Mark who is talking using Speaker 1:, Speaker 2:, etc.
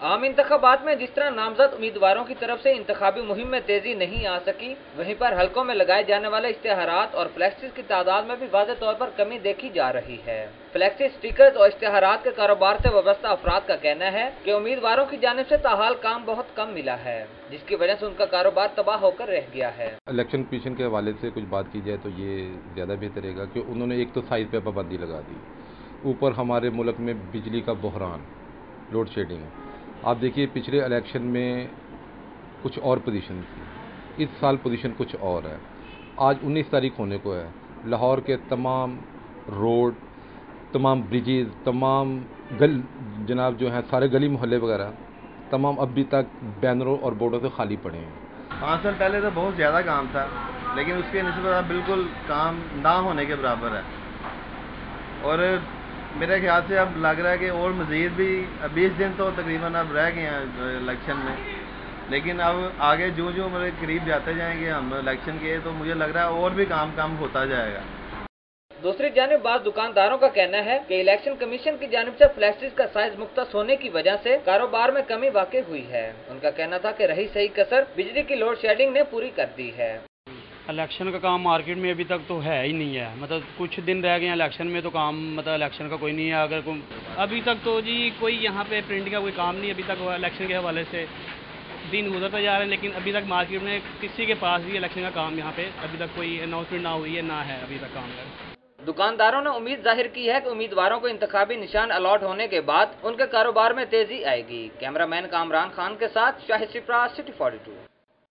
Speaker 1: आम इंतबात में जिस तरह नामजद उम्मीदवारों की तरफ़ से इंतबी मुहिम में तेज़ी नहीं आ सकी, वहीं पर हलकों में लगाए जाने वाले इश्तेहारात और फ्लैक्सिस की तादाद में भी वाजे तौर पर कमी देखी जा रही है। फ्लैक्सिस स्टिकर्स और इश्तेहारात के कारोबार से वाबस्ता अफराद का कहना है कि उम्मीदवारों की जानब से ताहाल काम बहुत कम मिला है, जिसकी वजह से उनका कारोबार तबाह होकर रह गया है।
Speaker 2: इलेक्शन कमीशन के हवाले से कुछ बात की जाए तो ये ज़्यादा बेहतर रहेगा कि उन्होंने एक तो साइज़ पे पाबंदी लगा दी। ऊपर हमारे मुल्क में बिजली का बहरान, लोड शेडिंग आप देखिए, पिछले इलेक्शन में कुछ और पोजीशन थी। इस साल पोजीशन कुछ और है। आज 19 तारीख होने को है। लाहौर के तमाम रोड, तमाम ब्रिजेज तमाम गल, जनाब जो हैं, सारे गली मोहल्ले वगैरह, तमाम अभी तक बैनरों और बोर्डों से खाली पड़े हैं।
Speaker 3: पाँच साल पहले तो बहुत ज़्यादा काम था, लेकिन उसके नस्बत बिल्कुल काम ना होने के बराबर है। और मेरे ख्याल से अब लग रहा है कि और मज़ीद भी बीस दिन तो तकरीबन अब रह गए हैं इलेक्शन में। लेकिन अब आगे जो जो मेरे करीब जाते जाएँगे हम इलेक्शन के तो मुझे लग रहा है और भी काम काम होता जाएगा।
Speaker 1: दूसरी जानब बाद दुकानदारों का कहना है कि इलेक्शन कमीशन की जानब से फ्लैक्सिस का साइज़ मुख्त होने की वजह से कारोबार में कमी वाकई हुई है। उनका कहना था कि रही सही कसर, बिजली की लोड शेडिंग ने पूरी कर दी है।
Speaker 4: इलेक्शन का काम मार्केट में अभी तक तो है ही नहीं है। मतलब कुछ दिन रह गए हैं इलेक्शन में तो काम मतलब इलेक्शन का कोई नहीं है। अगर कोई अभी तक तो जी कोई यहाँ पे प्रिंटिंग का कोई काम नहीं अभी तक इलेक्शन के हवाले से दिन गुजरते जा रहे हैं, लेकिन अभी तक मार्केट में किसी के पास भी इलेक्शन का काम यहाँ पे अभी तक कोई अनाउंसमेंट ना हुई है, ना है अभी तक काम कर
Speaker 1: दुकानदारों ने उम्मीद ज़ाहिर की है कि उम्मीदवारों को इंतबी निशान अलॉट होने के बाद उनके कारोबार में तेज़ी आएगी। कैमरामैन कामरान खान के साथ शाहिद सिप्रा सिटी फोर्टी